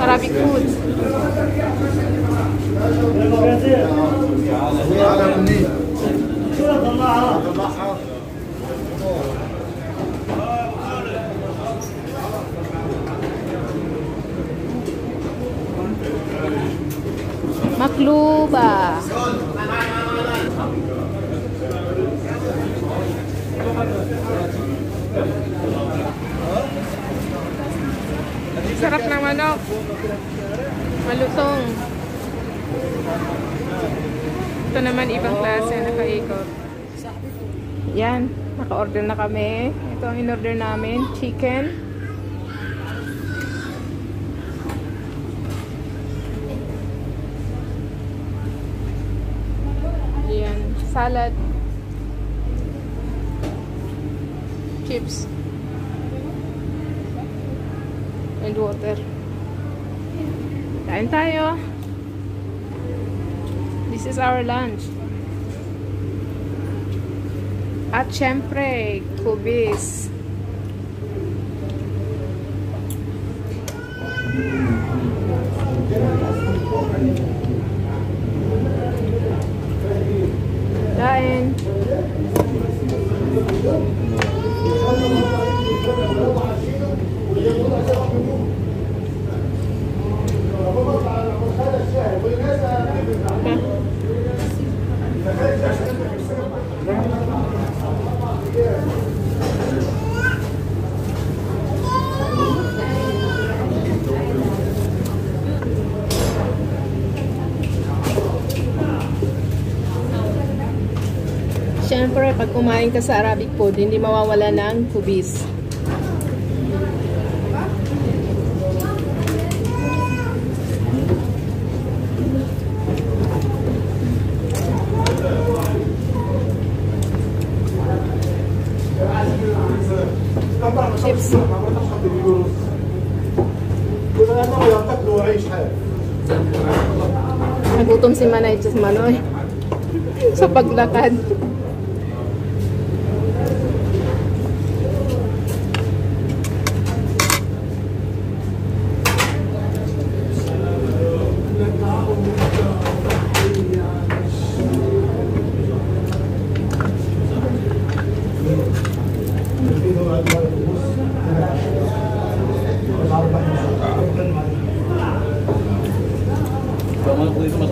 عربي كود مقلوبة Thank you. Sarap ng manok. Malutong. Ito naman ibang klase nakaikot. Yan, naka-order na kami. Ito ang in-order namin, chicken. Yan, salad. Chips. And water. Kain tayo. This is our lunch. At syempre, kubis. Kain. Siyempre, pag kumain ka sa Arabic food, hindi mawawala ng kubis. Chips. Nagutom si Manay sa Manoy. sa paglakad.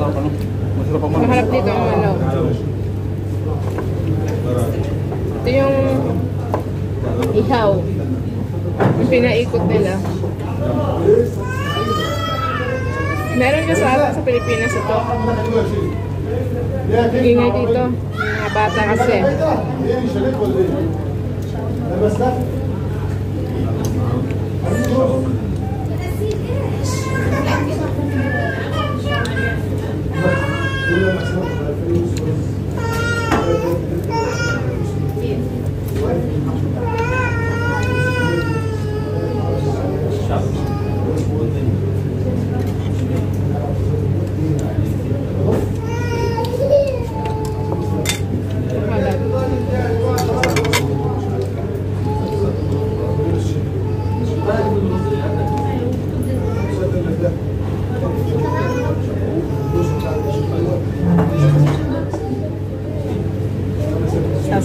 Masarap ano? Masarap ang Maharap dito ang manok. Ito yung ihaw. Yung pinaikot nila. Meron ka sa atin sa Pilipinas ito. Ingay dito. Mga bata kasi. Malag.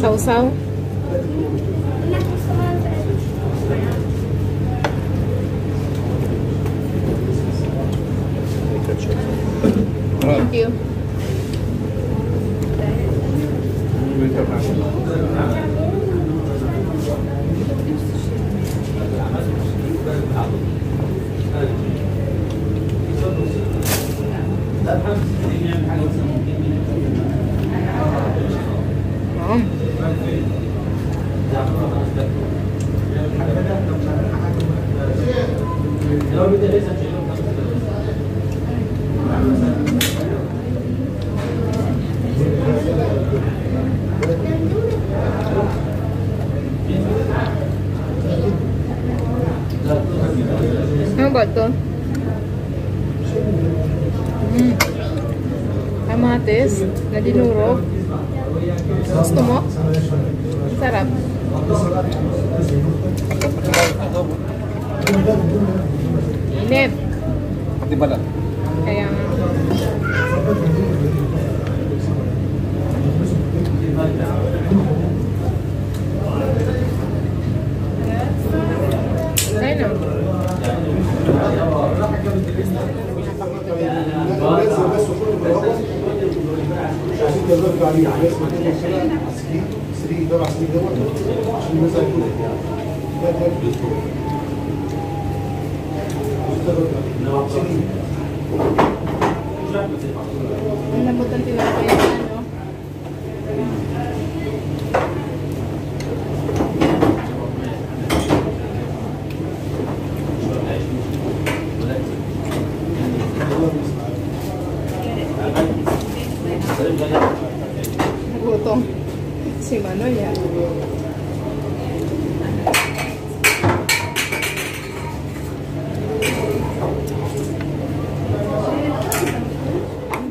So-so. Thank you. 맛있다 음. Kamates na dinurog. Gusto mo? Sarap. Inip. Kaya nga. السيد عليه عليه الصلاه والسلام 3 أربع سنين عشان الناس Thank you. Gutom. Si Manoy, ah.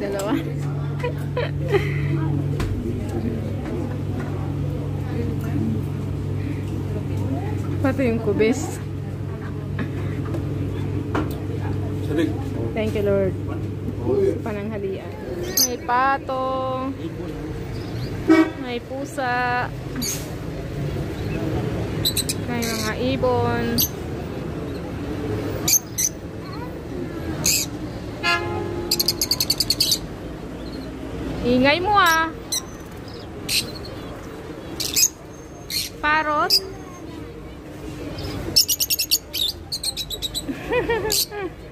Dalawa. Pati yung kubis. Thank you, Lord. Pananghalian. May pato. May pusa. May mga ibon. Ingay mo ah. Parot.